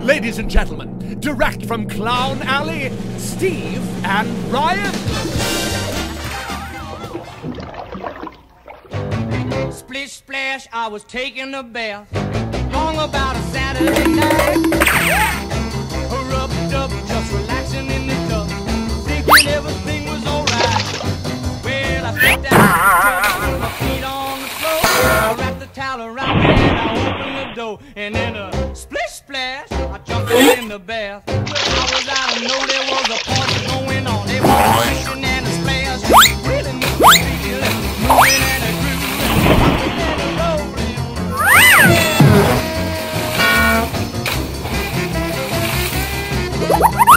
Ladies and gentlemen, direct from Clown Alley, Steve and Ryan. Splish splash, I was taking a bath. Long about a Saturday night. Rubbed up, just relaxing in the tub. Thinking everything was alright. Well, I sat down with my feet on the floor. I wrapped the towel around me and I opened the door. And then a splish splash, I jumped in the bath. I was out of know there was a party going on. And a splash. Really a and a!